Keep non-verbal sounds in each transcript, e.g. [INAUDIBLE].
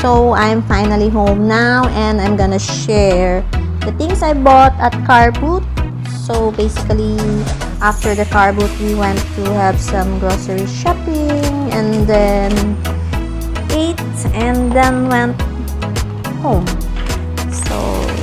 So I'm finally home now and I'm gonna share the things I bought at Car Boot. So basically after the car boot we went to have some grocery shopping and then ate and then went home so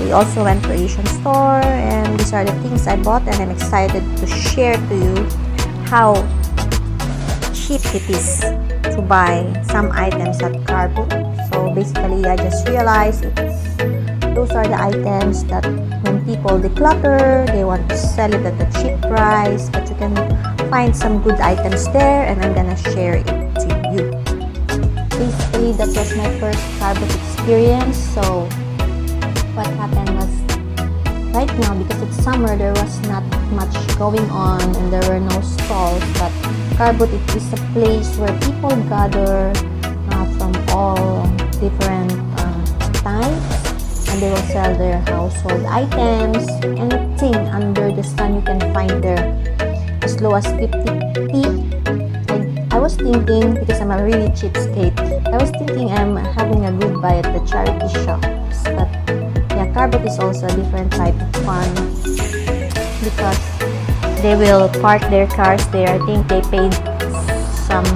we also went to Asian store and these are the things I bought and I'm excited to share to you how cheap it is to buy some items at car boot so basically I just realized it's those are the items that when people declutter they want to sell it at a cheap price but you can find some good items there and i'm gonna share it to you. Basically that was my first starbucks experience. So what happened was right now because it's summer there was not much going on and there were no stalls but Car boot it is a place where people gather uh, from all different uh, times and they will sell their household items anything under the sun you can find there. As low as 50p I, I was thinking because I'm a really cheap cheapskate I was thinking I'm having a good buy at the charity shops but yeah car boot is also a different type of fun because they will park their cars there. I think they paid some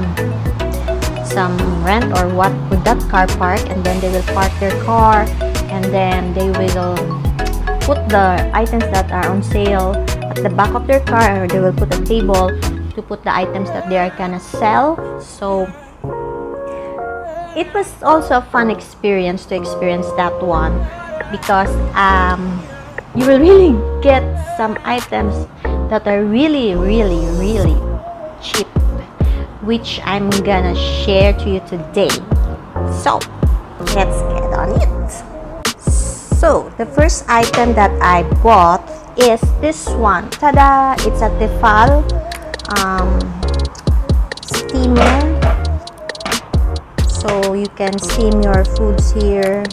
some rent or what with that car park and then they will park their car and then they will put the items that are on sale at the back of their car or they will put a table to put the items that they are gonna sell. So it was also a fun experience to experience that one because um, you will really get some items that are really really really cheap which I'm gonna share to you today so let's get on it so, the first item that I bought is this one. Tada! It's a Tefal um, steamer. So, you can steam your foods here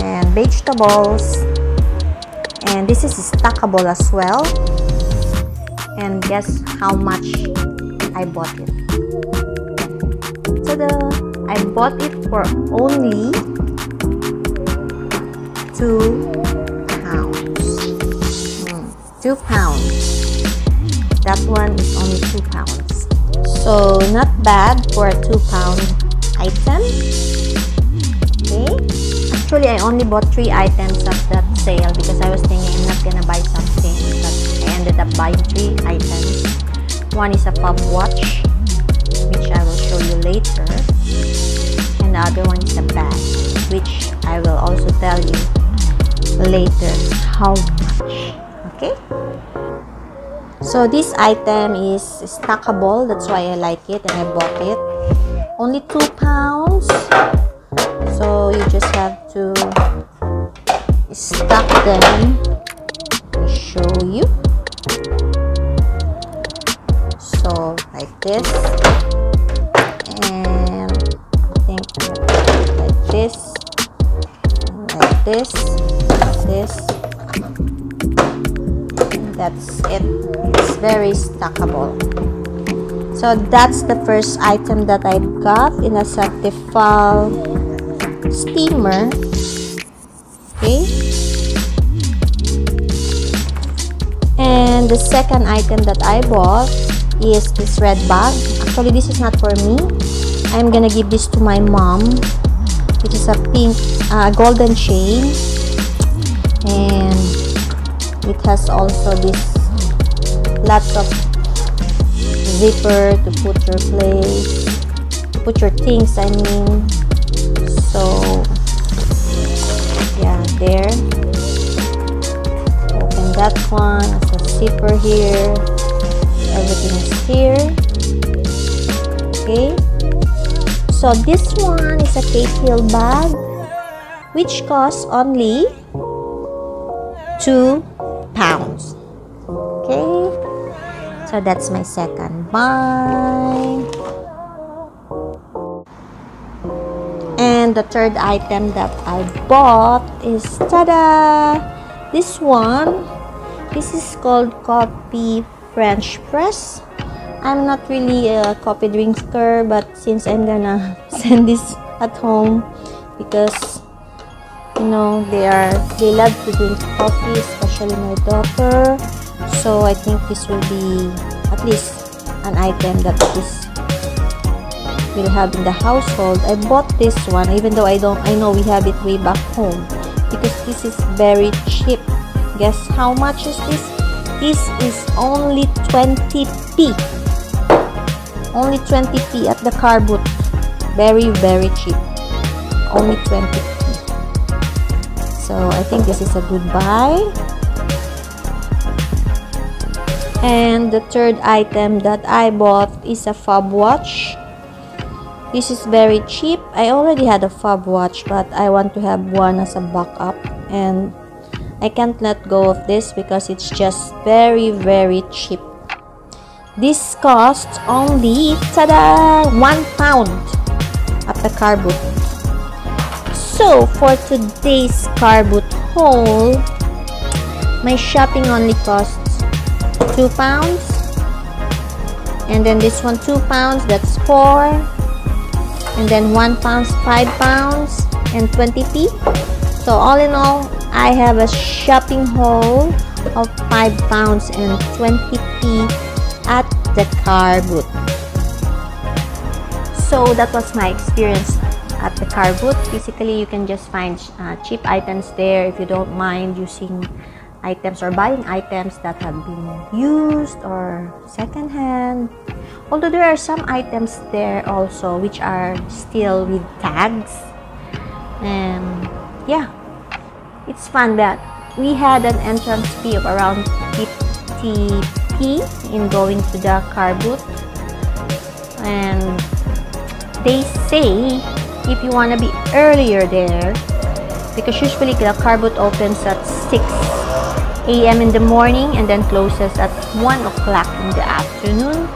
and vegetables. And this is stackable as well. And guess how much I bought it. Tada! I bought it for only two pounds. Mm, two pounds. That one is only two pounds. So not bad for a two pound item. Actually, I only bought three items at that sale because I was thinking I'm not gonna buy something, but I ended up buying three items. One is a fob watch, which I will show you later, and the other one is a bag, which I will also tell you later how much okay? So this item is stackable that's why I like it and I bought it. Only two pounds so you just have to stack them. Show you. So like this. And I think like this. Like this. This. That's it. It's very stackable. So that's the first item that I got in a set Certifal steamer. Okay. And the second item that I bought is this red bag actually this is not for me. I'm gonna give this to my mom. Which is a pink uh, golden chain. And it has also this lots of zipper to put your place to put your things I mean so yeah there. Open that one. As a zipper here. Everything is here. Okay. So this one is a Kate Hill bag which costs only two pounds. Okay. So that's my second buy the third item that I bought is tada! This one this is called coffee french press. I'm not really a coffee drinker but since I'm gonna [LAUGHS] send this at home because you know they are they love to drink coffee especially my daughter. So i think this will be at least an item that this will have in the household. I bought this one even though i don't i know we have it way back home because this is very cheap. Guess how much is this? This is only 20p only 20p at the car boot. Very very cheap. Only 20p so I think this is a good buy and the third item that I bought is a fob watch this is very cheap I already had a fob watch but I want to have one as a backup and I can't let go of this because it's just very very cheap this costs only tada one pound at the car boot so, for today's car boot haul, my shopping only costs 2 pounds. And then this one 2 pounds, that's 4. And then 1 pounds, 5 pounds, and 20p. So, all in all, I have a shopping haul of 5 pounds and 20p at the car boot. So, that was my experience at the car boot. Basically, you can just find uh, cheap items there if you don't mind using items or buying items that have been used or secondhand. Although there are some items there also which are still with tags. And yeah, it's fun that we had an entrance fee of around 50p in going to the car boot. And they say if you want to be earlier there because usually the car boot opens at 6 a.m. in the morning and then closes at 1 o'clock in the afternoon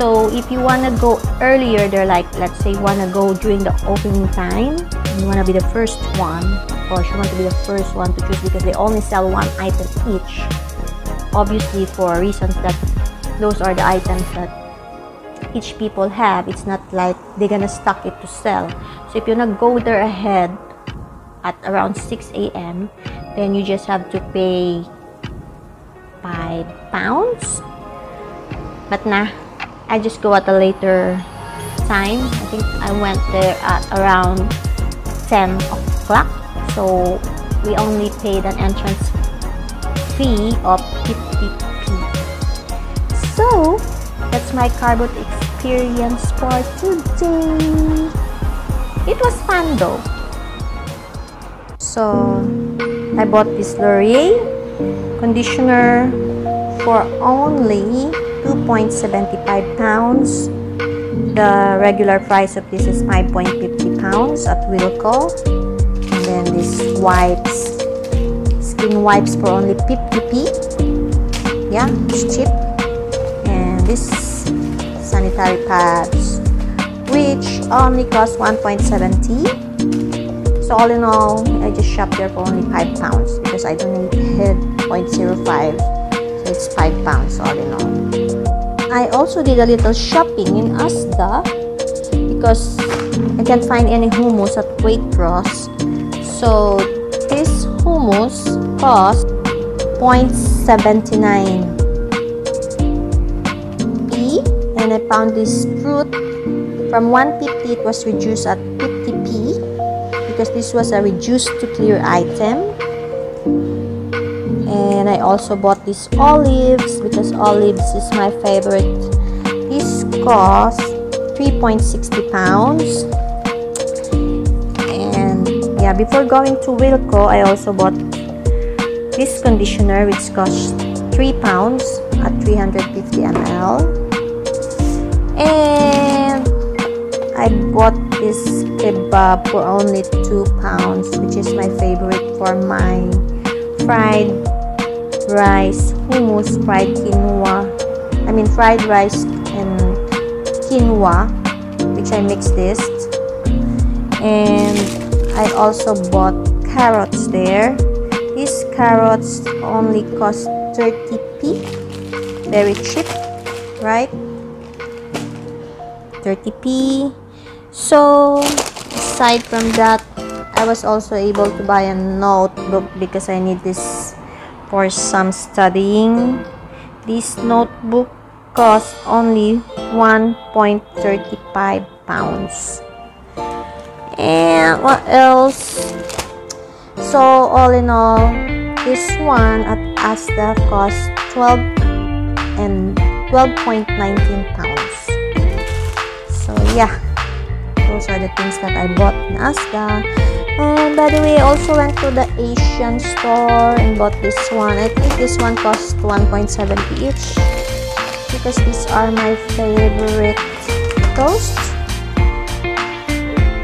so if you want to go earlier there like let's say you want to go during the opening time you want to be the first one of course you want to be the first one to choose because they only sell one item each obviously for reasons that those are the items that each people have it's not like they're gonna stock it to sell. So if you're gonna go there ahead at around 6 a.m then you just have to pay 5 pounds. But nah I just go at a later time I think I went there at around 10 o'clock so we only paid an entrance fee of 50p so that's my car boot experience for today. It was fun though. So, I bought this Laurier conditioner for only 2.75 pounds. The regular price of this is 5.50 pounds at Wilko. And then this wipes, skin wipes for only 50p. Yeah, it's cheap And these sanitary pads which only cost 1.70 so all in all I just shopped there for only 5 pounds because I don't need head 0.05 so it's 5 pounds all in all I also did a little shopping in Asda because I can't find any hummus at Waitrose so this hummus cost 0.79 p and I found this fruit. From 150 it was reduced at 50p because this was a reduced to clear item and I also bought these olives because olives is my favorite. This cost 3.60 pounds. And yeah before going to Wilko I also bought this conditioner which cost 3 pounds at 350 ml and I bought this kebab for only 2 pounds which is my favorite for my fried rice hummus fried quinoa. I mean fried rice and quinoa which I mixed this. And I also bought carrots there. These carrots only cost 30p very cheap right? 30p so aside from that I was also able to buy a notebook because I need this for some studying. This notebook cost only 1.35 pounds. And what else? So all in all, this one at Asda cost 12 and 12.19 pounds. So yeah, those are the things that I bought in Asda. And by the way, I also went to the Asian store and bought this one. I think this one cost 1.70 each because these are my favorite toasts.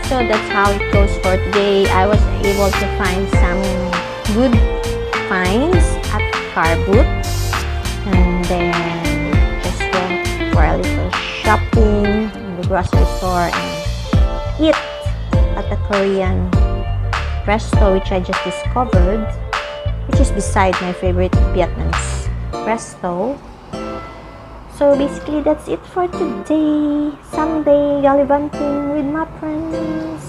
So that's how it goes for today. I was able to find some good finds at Car Boot and then just went for a little shopping in the grocery store and eat at the Korean resto which I just discovered which is beside my favorite Vietnamese resto so basically that's it for today. Sunday gallivanting with my friends